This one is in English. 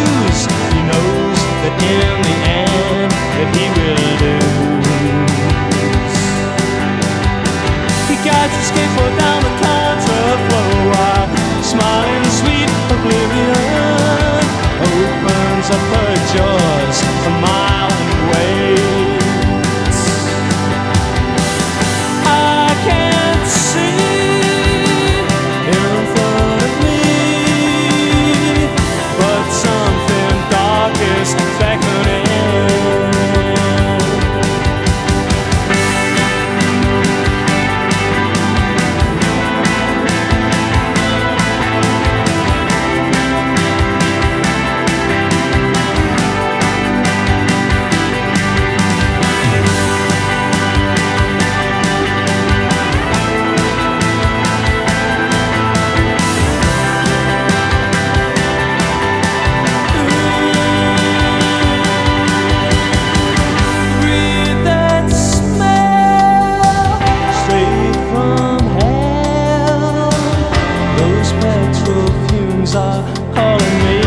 lose He knows that in the end that he will lose. He guides his skateboard down the contraflow While smiling sweet oblivion Opens up Those petrol fumes are calling me.